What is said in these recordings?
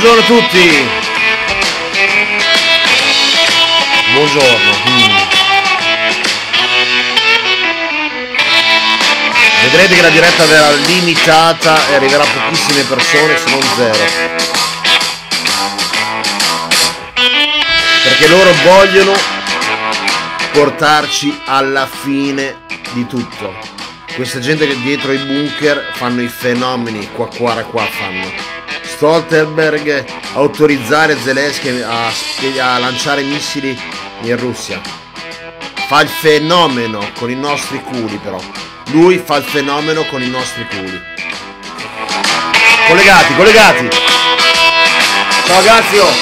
Buongiorno a tutti. Buongiorno. Mm. Vedrete che la diretta verrà limitata e arriverà pochissime persone, se non zero. Perché loro vogliono portarci alla fine di tutto. Questa gente che dietro i bunker fanno i fenomeni, qua qua qua fanno. Stoltenberg autorizzare Zelensky a, a lanciare missili in Russia. Fa il fenomeno con i nostri culi però. Lui fa il fenomeno con i nostri culi. Collegati, collegati. Ciao ragazzi. oh.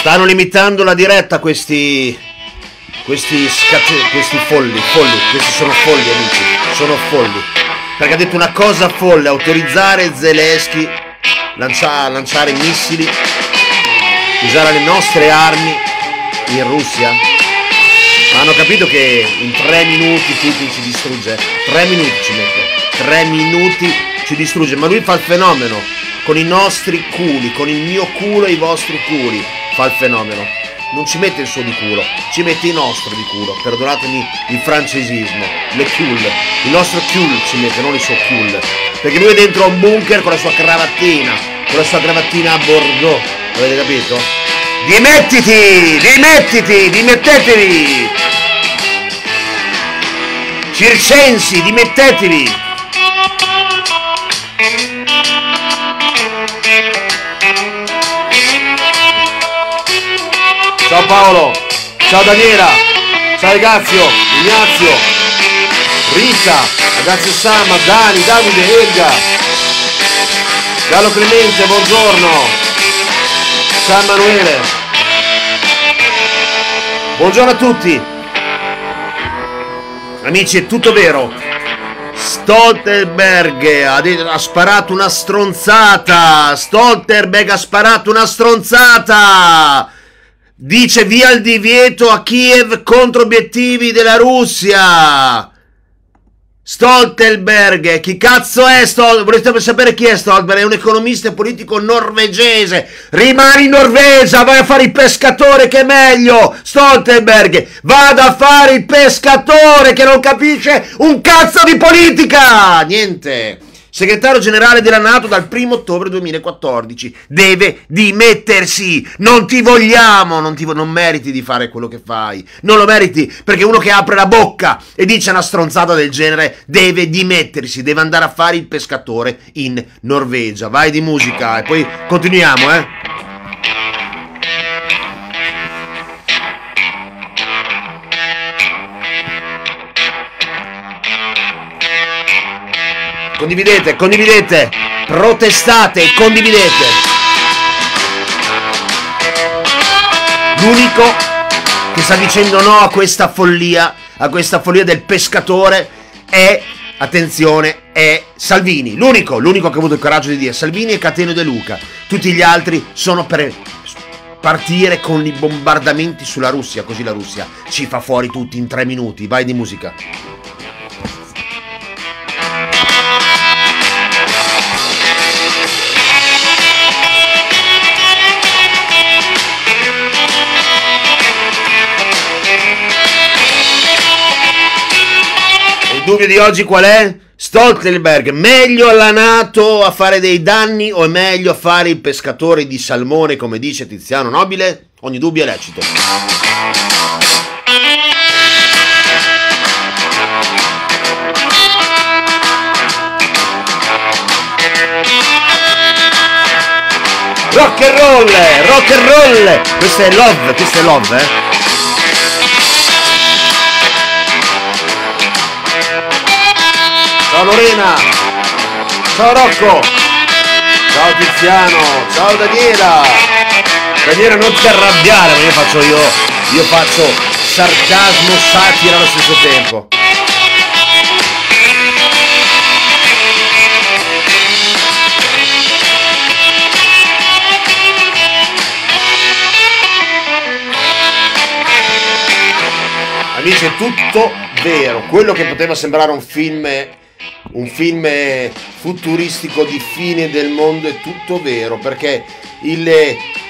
Stanno limitando la diretta questi questi scate, questi folli, folli, questi sono folli amici, sono folli. Perché ha detto una cosa folle, autorizzare Zelensky lancia, lanciare missili, usare le nostre armi in Russia. Ma hanno capito che in tre minuti Putin ci distrugge. Tre minuti ci mette. Tre minuti ci distrugge. Ma lui fa il fenomeno. Con i nostri culi, con il mio culo e i vostri culi. Fa il fenomeno. Non ci mette il suo di culo, ci mette il nostro di culo. Perdonatemi il francesismo. Le cul. Il nostro cul ci mette, non il suo cul. Perché lui è dentro un bunker con la sua cravattina. Con la sua cravattina a Bordeaux. Avete capito? Dimettiti! Dimettiti! Dimettetevi! Circensi, dimettetevi! Ciao Paolo, ciao Daniela, ciao Ragazio, Ignazio, Rita, Ragazio Sama, Dani, Davide, Elga, Gallo Clemente, buongiorno, San Manuele, buongiorno a tutti, amici è tutto vero, Stoltenberg ha, ha sparato una stronzata, Stoltenberg ha sparato una stronzata! Dice via il divieto a Kiev contro obiettivi della Russia. Stoltenberg, chi cazzo è Stoltenberg? Volete sapere chi è Stoltenberg? È un economista e politico norvegese. Rimani in Norvegia, vai a fare il pescatore che è meglio. Stoltenberg, vada a fare il pescatore che non capisce un cazzo di politica. Niente. Segretario generale della Nato dal 1 ottobre 2014 deve dimettersi. Non ti vogliamo, non, ti vo- non meriti di fare quello che fai. Non lo meriti perché uno che apre la bocca e dice una stronzata del genere deve dimettersi, deve andare a fare il pescatore in Norvegia. Vai di musica e poi continuiamo, eh. Condividete, condividete, protestate e condividete. L'unico che sta dicendo no a questa follia, a questa follia del pescatore è, attenzione, è Salvini. L'unico, l'unico che ha avuto il coraggio di dire Salvini e Cateno De Luca. Tutti gli altri sono per partire con i bombardamenti sulla Russia, così la Russia ci fa fuori tutti in tre minuti. Vai di musica. Dubbio di oggi qual è? Stoltenberg, meglio alla Nato a fare dei danni o è meglio fare il pescatore di salmone come dice Tiziano Nobile? Ogni dubbio è lecito. Rock and roll, rock and roll. Questo è love, questo è love, eh. Ciao Lorena. Ciao Rocco. Ciao Tiziano. Ciao Daniela. Daniela non ti arrabbiare, ma io faccio io, io faccio sarcasmo, satira allo stesso tempo. Amici è tutto vero. Quello che poteva sembrare un film un film futuristico di fine del mondo è tutto vero perché il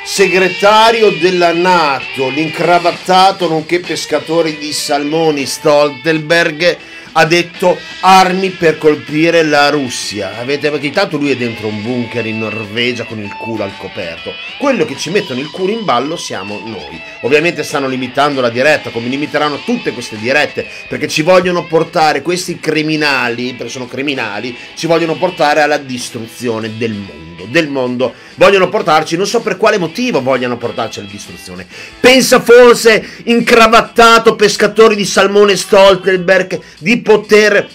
segretario della Nato, l'incravattato nonché pescatore di salmoni Stoltenberg ha detto armi per colpire la Russia. Avete perché intanto lui è dentro un bunker in Norvegia con il culo al coperto. Quello che ci mettono il culo in ballo siamo noi. Ovviamente stanno limitando la diretta, come limiteranno tutte queste dirette, perché ci vogliono portare questi criminali, perché sono criminali, ci vogliono portare alla distruzione del mondo, del mondo. Vogliono portarci, non so per quale motivo vogliono portarci alla distruzione. Pensa forse incravattato pescatori di salmone Stoltenberg di poter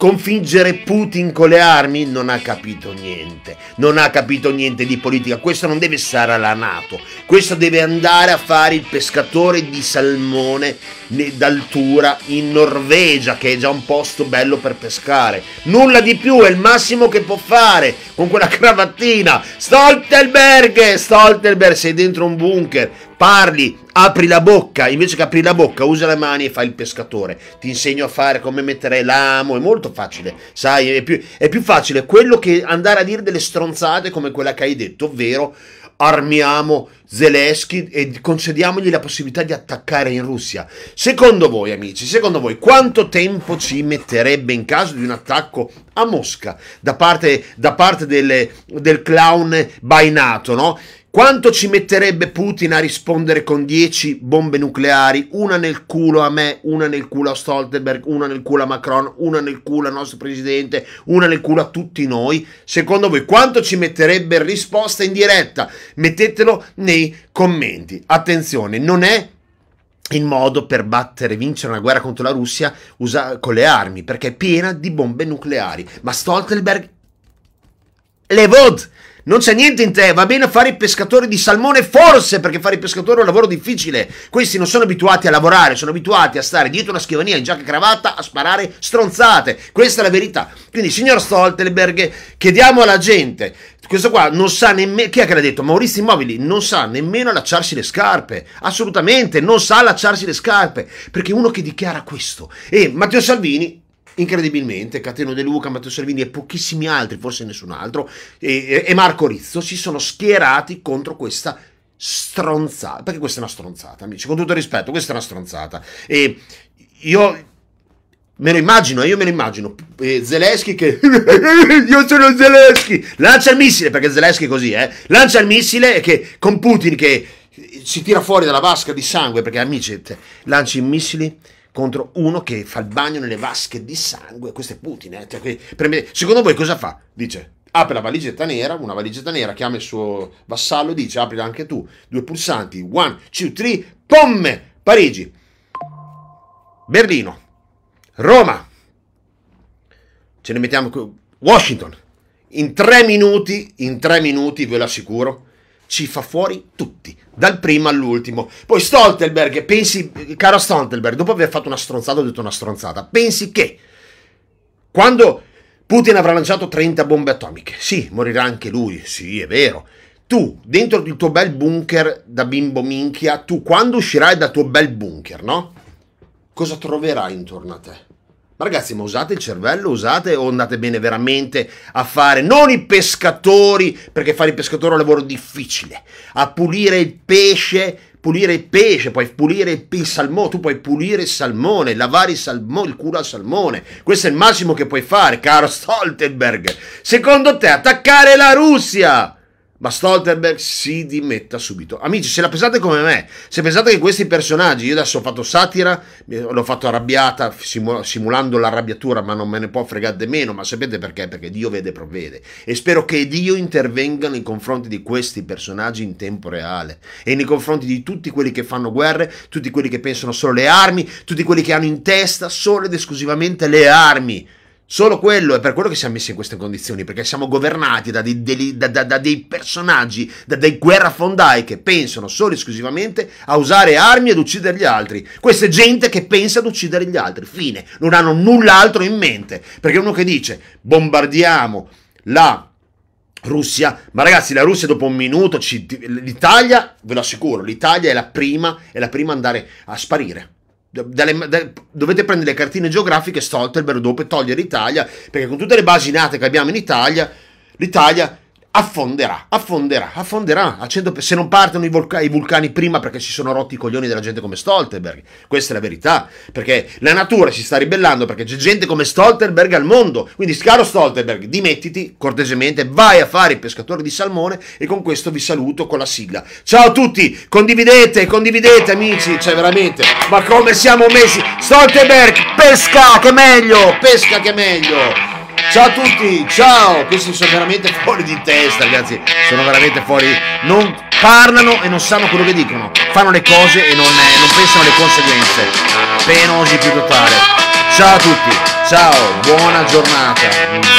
sconfiggere Putin con le armi non ha capito niente, non ha capito niente di politica, questo non deve stare alla Nato, questo deve andare a fare il pescatore di salmone d'altura in Norvegia, che è già un posto bello per pescare. Nulla di più, è il massimo che può fare con quella cravattina. Stoltenberg, Stoltenberg, sei dentro un bunker, parli, apri la bocca, invece che apri la bocca usa le mani e fai il pescatore. Ti insegno a fare come mettere l'amo, è molto facile, sai, è più, è più facile quello che andare a dire delle stronzate come quella che hai detto, ovvero armiamo Zelensky e concediamogli la possibilità di attaccare in Russia. Secondo voi, amici, secondo voi quanto tempo ci metterebbe in caso di un attacco a Mosca da parte, da parte delle, del clown Bainato, no? Quanto ci metterebbe Putin a rispondere con 10 bombe nucleari, una nel culo a me, una nel culo a Stoltenberg, una nel culo a Macron, una nel culo al nostro presidente, una nel culo a tutti noi? Secondo voi quanto ci metterebbe risposta in diretta? Mettetelo nei commenti. Attenzione, non è il modo per battere e vincere una guerra contro la Russia usa, con le armi, perché è piena di bombe nucleari. Ma Stoltenberg le vod non c'è niente in te, va bene fare i pescatori di salmone, forse perché fare i pescatori è un lavoro difficile. Questi non sono abituati a lavorare, sono abituati a stare dietro una scrivania in giacca e cravatta a sparare stronzate. Questa è la verità. Quindi, signor Stoltenberg, chiediamo alla gente, questo qua non sa nemmeno, chi è che l'ha detto? Maurizio Immobili, non sa nemmeno allacciarsi le scarpe, assolutamente, non sa allacciarsi le scarpe, perché uno che dichiara questo, e Matteo Salvini incredibilmente Cateno De Luca, Matteo Salvini e pochissimi altri, forse nessun altro, e, e Marco Rizzo si sono schierati contro questa stronzata, perché questa è una stronzata, amici, con tutto il rispetto, questa è una stronzata. E io me lo immagino, io me lo immagino, eh, Zelensky che io sono Zelensky, lancia il missile, perché Zelensky è così, eh, lancia il missile e che con Putin che si tira fuori dalla vasca di sangue, perché amici, lanci i missili contro uno che fa il bagno nelle vasche di sangue. Questo è Putin. Eh? Cioè, secondo voi cosa fa? Dice, apre la valigetta nera, una valigetta nera, chiama il suo vassallo dice, aprila anche tu. Due pulsanti, one, two, three, pomme! Parigi, Berlino, Roma, ce ne mettiamo Washington. In tre minuti, in tre minuti, ve lo assicuro, ci fa fuori tutti, dal primo all'ultimo. Poi Stoltenberg, pensi, caro Stoltenberg, dopo aver fatto una stronzata, ho detto una stronzata, pensi che quando Putin avrà lanciato 30 bombe atomiche, sì, morirà anche lui, sì, è vero. Tu, dentro il tuo bel bunker da bimbo minchia, tu quando uscirai dal tuo bel bunker, no? Cosa troverai intorno a te? Ma ragazzi, ma usate il cervello, usate o andate bene veramente a fare, non i pescatori, perché fare il pescatore è un lavoro difficile, a pulire il pesce, pulire il pesce, puoi pulire il salmone, tu puoi pulire il salmone, lavare il, salmone, il culo al salmone, questo è il massimo che puoi fare, caro Stoltenberg. Secondo te attaccare la Russia? Ma Stoltenberg si dimetta subito. Amici, se la pensate come me, se pensate che questi personaggi, io adesso ho fatto satira, l'ho fatto arrabbiata, simulando l'arrabbiatura, ma non me ne può fregare di meno, ma sapete perché? Perché Dio vede e provvede. E spero che Dio intervenga nei confronti di questi personaggi in tempo reale e nei confronti di tutti quelli che fanno guerre, tutti quelli che pensano solo alle armi, tutti quelli che hanno in testa solo ed esclusivamente le armi Solo quello è per quello che siamo messi in queste condizioni, perché siamo governati da dei, da, da, da dei personaggi, da dei guerrafondai che pensano solo e esclusivamente a usare armi ed uccidere gli altri. Questa è gente che pensa ad uccidere gli altri. Fine. Non hanno null'altro in mente. Perché uno che dice bombardiamo la Russia, ma ragazzi, la Russia dopo un minuto, ci, l'Italia, ve lo assicuro, l'Italia è la prima, è la prima ad andare a sparire dalle, da, dovete prendere le cartine geografiche Stoltenberg dopo togliere l'Italia, perché con tutte le basi nate che abbiamo in Italia, l'Italia affonderà, affonderà, affonderà. se non partono i, vulca- i, vulcani prima perché si sono rotti i coglioni della gente come Stoltenberg. Questa è la verità. Perché la natura si sta ribellando perché c'è gente come Stoltenberg al mondo. Quindi, caro Stoltenberg, dimettiti cortesemente, vai a fare i pescatori di salmone e con questo vi saluto con la sigla. Ciao a tutti, condividete, condividete amici, cioè veramente, ma come siamo messi? Stoltenberg, pesca che meglio, pesca che meglio. Ciao a tutti, ciao! Questi sono veramente fuori di testa, ragazzi. Sono veramente fuori. Non parlano e non sanno quello che dicono. Fanno le cose e non, eh, non pensano alle conseguenze. Penosi più totale. Ciao a tutti, ciao, buona giornata.